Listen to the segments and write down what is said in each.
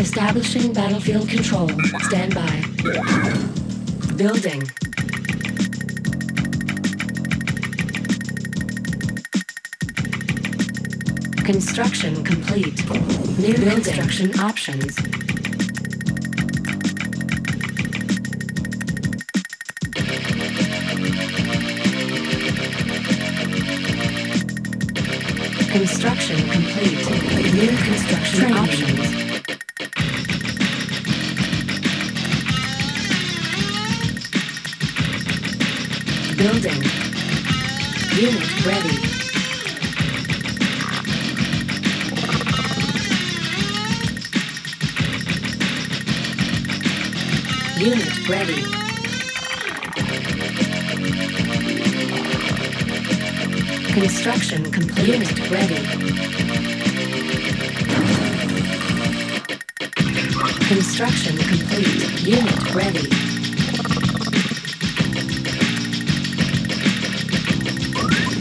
Establishing battlefield control. Stand by. Building. Construction complete. New Building. construction options. Construction complete. New construction options. Building. Unit ready. Unit ready. Construction complete. Unit ready. Construction complete. Unit ready.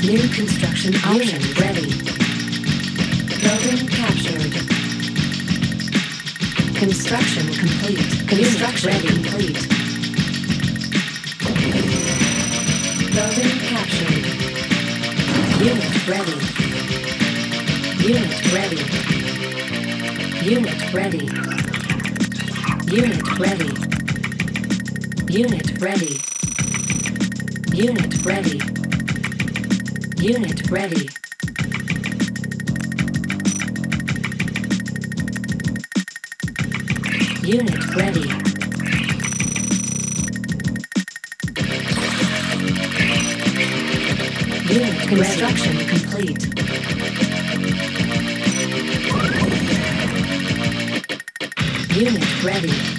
New construction option ready. Building captured. Construction complete. Construction ready. complete. Building captured. Unit ready. Unit ready. Unit ready. Unit ready. Unit ready. Unit ready. Unit ready. Unit ready. Unit construction complete. Unit ready.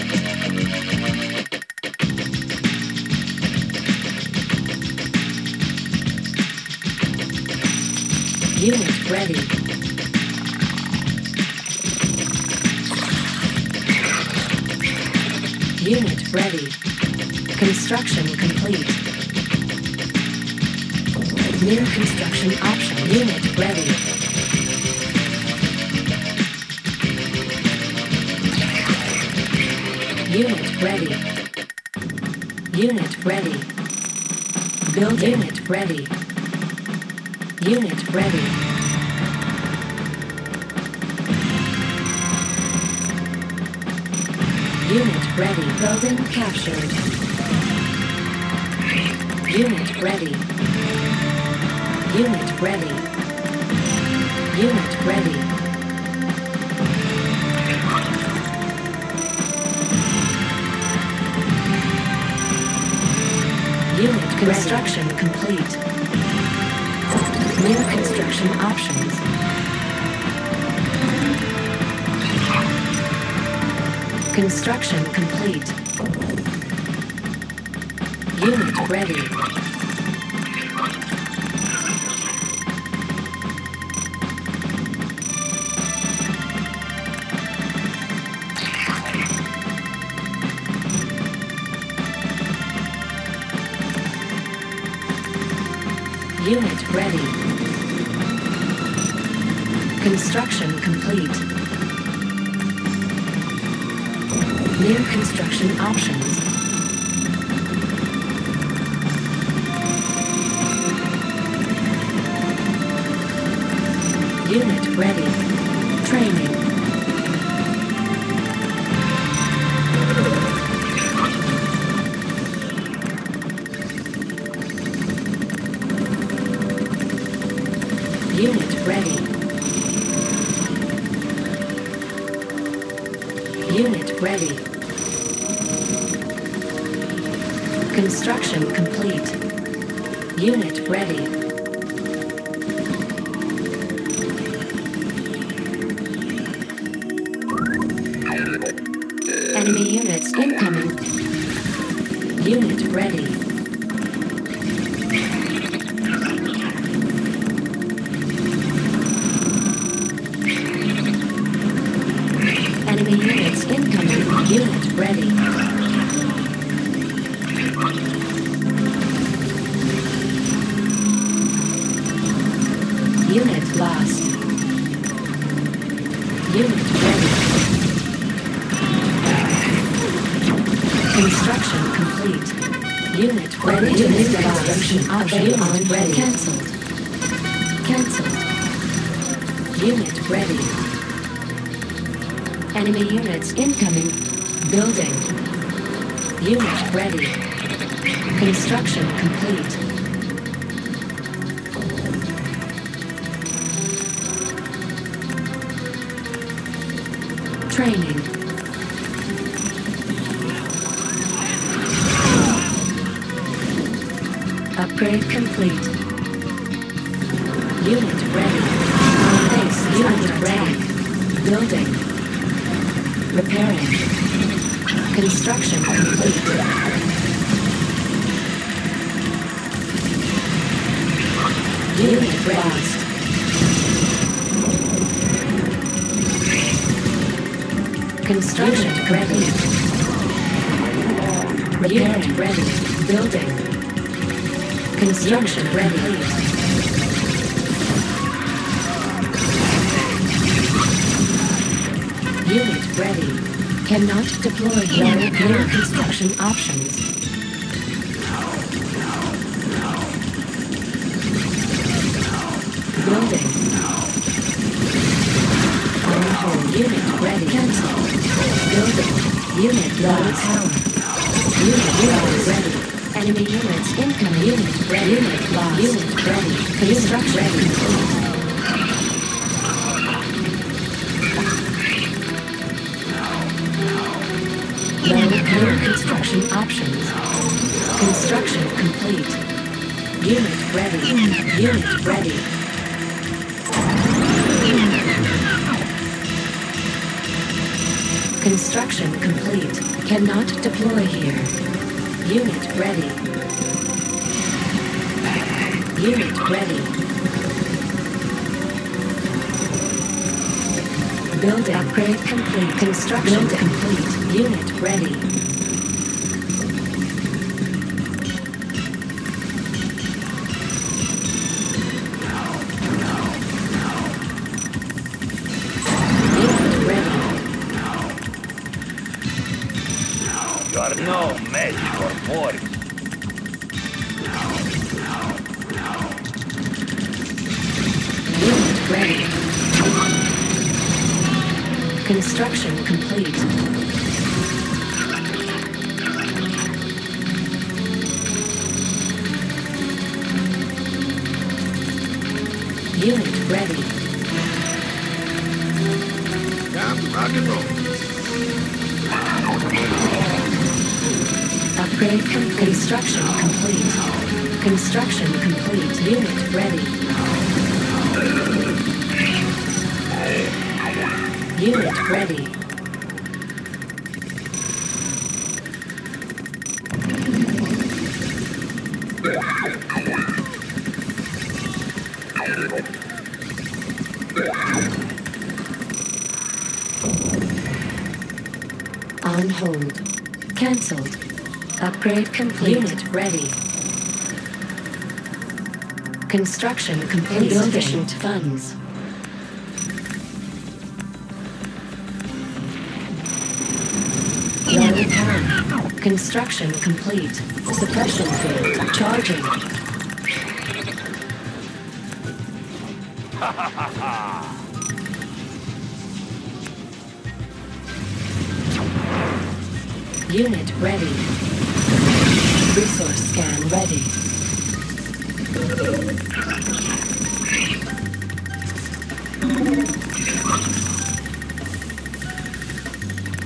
Unit ready. Unit ready. Construction complete. New construction option. Unit ready. Unit ready. Unit ready. Build unit ready. Unit ready. Unit ready. Building captured. Unit ready. Unit ready. Unit ready. Unit construction complete. New construction options. Construction complete. Unit ready. Unit ready. Construction complete. New construction options. Unit ready. Training. Unit ready. Construction complete. Unit ready. Enemy units incoming. Unit ready. Unit ready. Unit lost. Unit ready. Construction complete. Unit ready. Unit construction option Unit ready. Cancelled. Unit ready. Construction complete. Training. Upgrade complete. Unit ready. Base unit ready. Building. Repairing. Construction complete. Unit lost. Construction ready. Unit ready. Building. Construction ready. Unit ready. Cannot deploy. Clear construction options. Unit ready. Unit ready. Construction complete. Cannot deploy here. Unit ready. Unit ready. Build upgrade complete. Construction complete. Unit ready. No match for Boris. Unit ready. Construction complete. Unit ready. Time to rock and roll. Upgrade com- construction complete. Construction complete. Unit ready. Unit ready. On hold. Cancelled. Upgrade complete. Unit ready. Construction complete. Insufficient funds. Construction complete. Suppression field. Charging. Unit ready. Resource scan ready.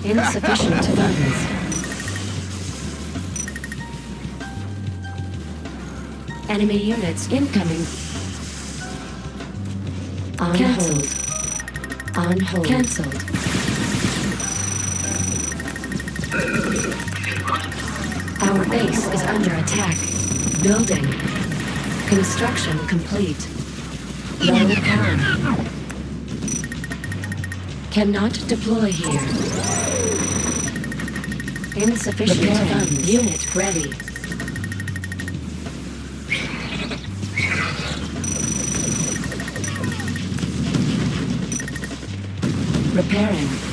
Insufficient funds. Enemy units incoming. On hold. On hold. Cancelled. Our base is under attack. Building. Construction complete. Low power. Cannot deploy here. Insufficient funds. Unit ready. Repairing.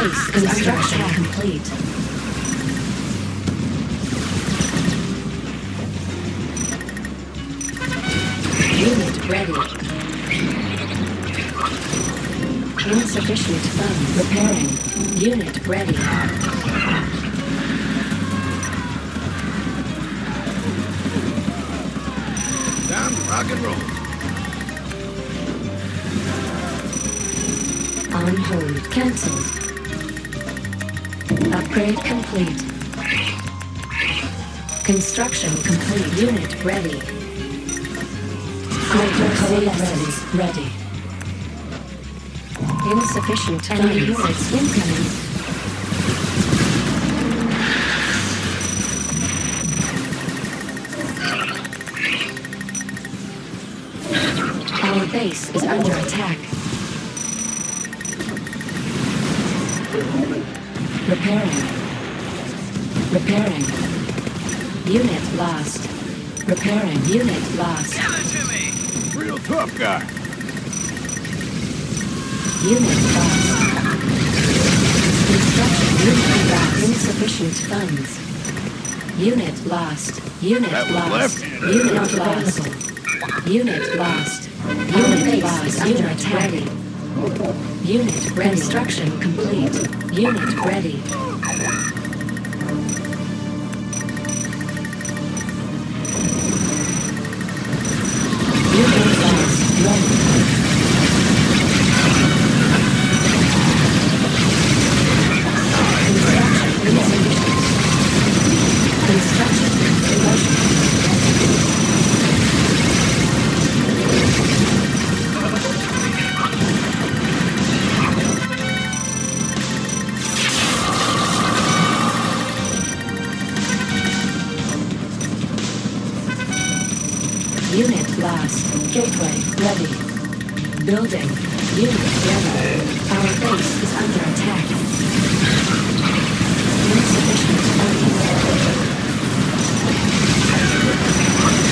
Base construction complete. Unit ready. Insufficient funds. Repairing. Unit ready. To rock and roll. On hold. Cancelled. Upgrade complete. Construction complete. Unit ready. Ready. Ready. Insufficient enemy units incoming. Our base is under attack. Repairing. Repairing. Unit lost. Repairing. Unit lost. Give it to me! Real tough guy. Unit lost. Construction unit lost. Insufficient funds. Unit lost. Unit That lost. left. Unit lost. Unit lost. Unit lost. Under attack. Unit. Construction complete. Unit ready. Unit lost. Ready. Gateway ready. Building. Unit ready. Our base is under attack. Insufficient funds.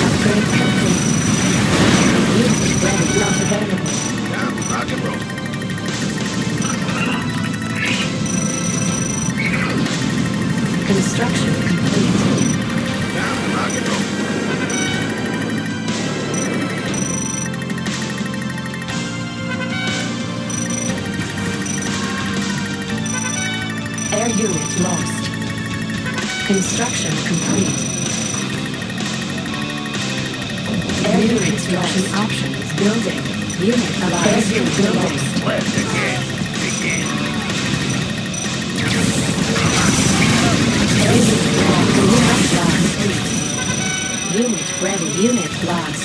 Upgrade complete. Unit ready. Not available. To rock and roll. Construction complete. To rock and roll. Unit lost. Construction complete. Air unit construction options. Building. Unit Air unit building. Left again. Begin. Air unit lost. Unit lost. Unit ready. Unit lost.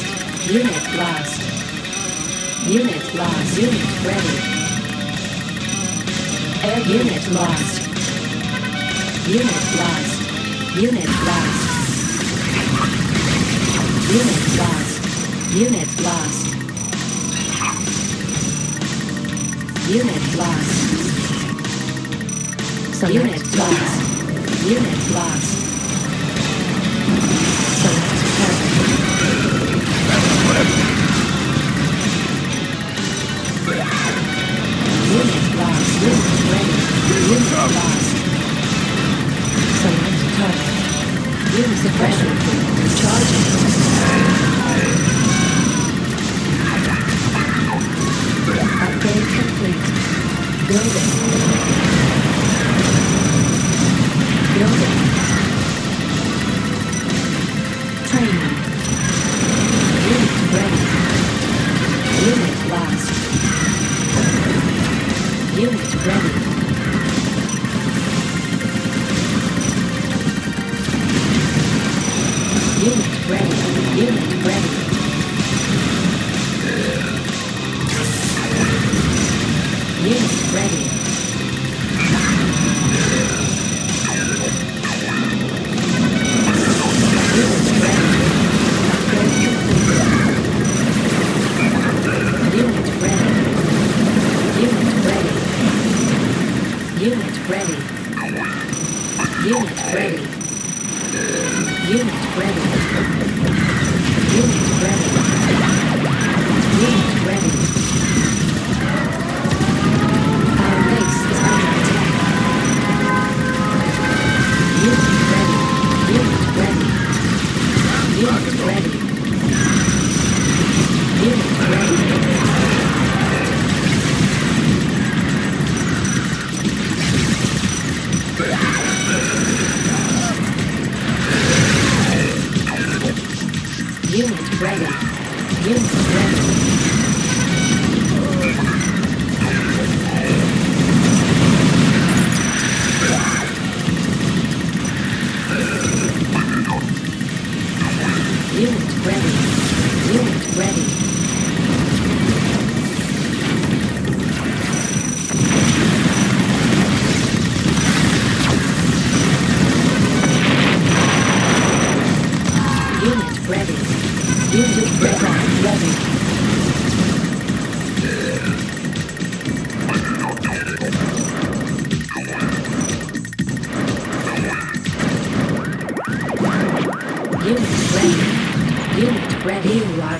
Unit lost. Unit lost. Unit ready. Air unit lost. Unit lost. Unit lost. Unit lost. Unit lost. Unit lost. Unit lost. Unit lost.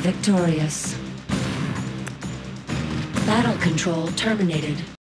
Victorious. Battle control terminated.